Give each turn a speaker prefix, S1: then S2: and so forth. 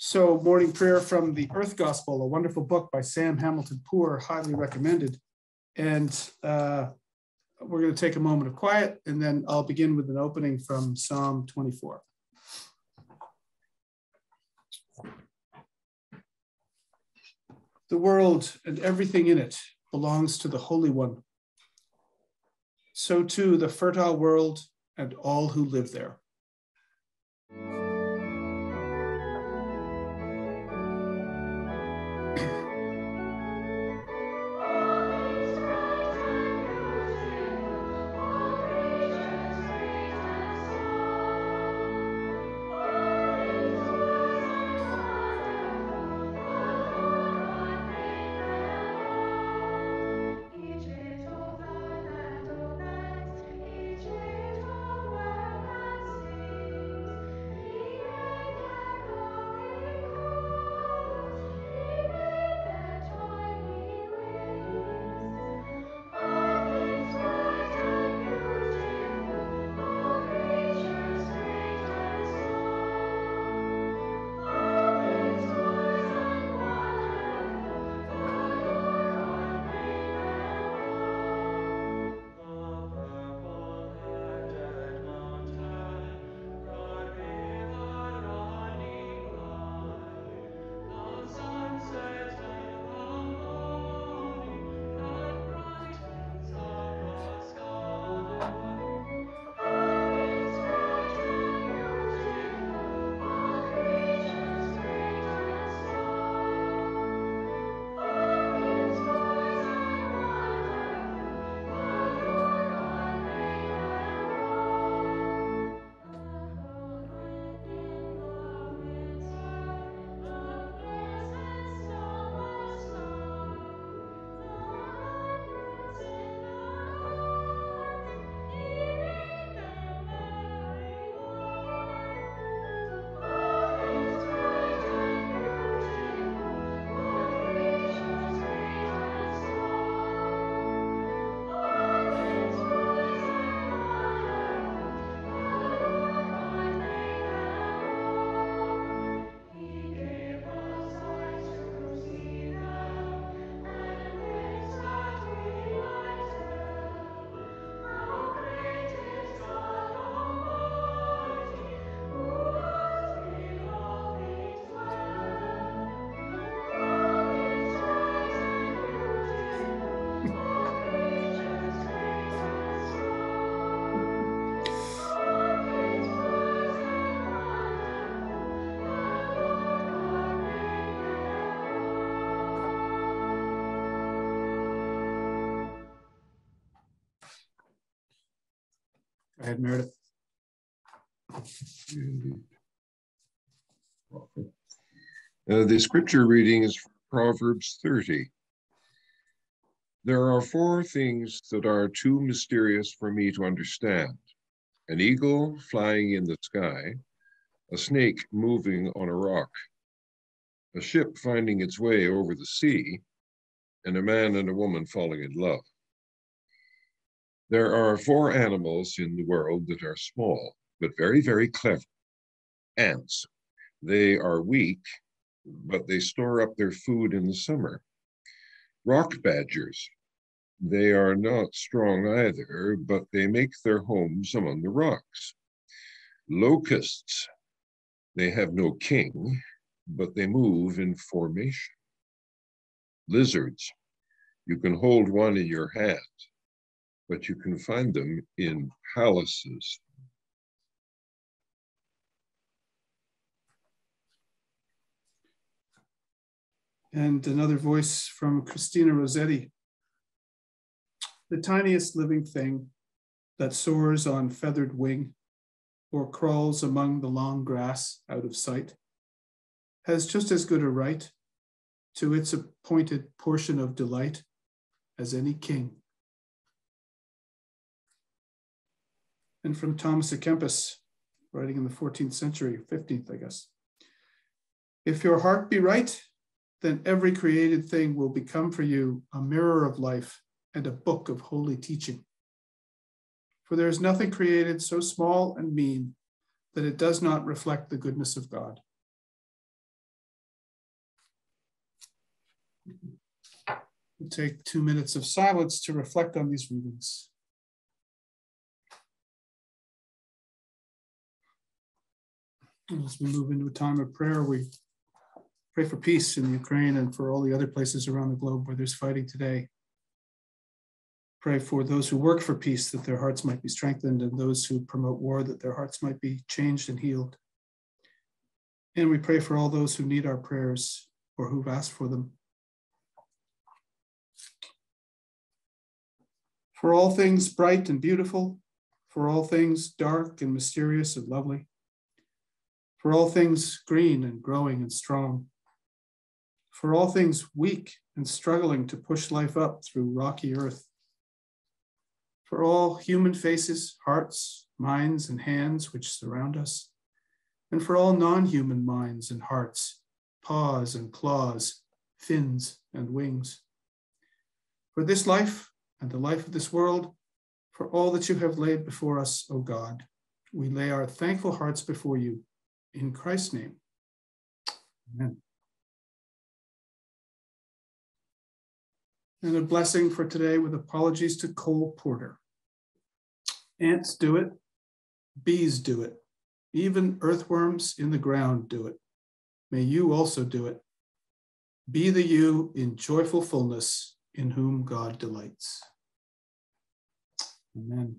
S1: So morning prayer from the Earth Gospel, a wonderful book by Sam Hamilton-Poore, highly recommended. And uh, we're going to take a moment of quiet and then I'll begin with an opening from Psalm 24. The world and everything in it belongs to the Holy One. So too the fertile world and all who live there. Go ahead, Meredith.
S2: Uh, the scripture reading is from Proverbs 30. There are four things that are too mysterious for me to understand an eagle flying in the sky, a snake moving on a rock, a ship finding its way over the sea, and a man and a woman falling in love. There are four animals in the world that are small, but very, very clever. Ants. They are weak, but they store up their food in the summer. Rock badgers. They are not strong either, but they make their homes among the rocks. Locusts. They have no king, but they move in formation. Lizards. You can hold one in your hand but you can find them in palaces.
S1: And another voice from Christina Rossetti. The tiniest living thing that soars on feathered wing or crawls among the long grass out of sight has just as good a right to its appointed portion of delight as any king. and from Thomas A Kempis, writing in the 14th century, 15th, I guess. If your heart be right, then every created thing will become for you a mirror of life and a book of holy teaching. For there is nothing created so small and mean that it does not reflect the goodness of God. We'll take two minutes of silence to reflect on these readings. As we move into a time of prayer, we pray for peace in Ukraine and for all the other places around the globe where there's fighting today. Pray for those who work for peace that their hearts might be strengthened, and those who promote war that their hearts might be changed and healed. And we pray for all those who need our prayers or who've asked for them. For all things bright and beautiful, for all things dark and mysterious and lovely, for all things green and growing and strong, for all things weak and struggling to push life up through rocky earth, for all human faces, hearts, minds, and hands which surround us, and for all non human minds and hearts, paws and claws, fins and wings. For this life and the life of this world, for all that you have laid before us, O God, we lay our thankful hearts before you. In Christ's name, amen. And a blessing for today with apologies to Cole Porter. Ants do it, bees do it, even earthworms in the ground do it. May you also do it. Be the you in joyful fullness in whom God delights. Amen.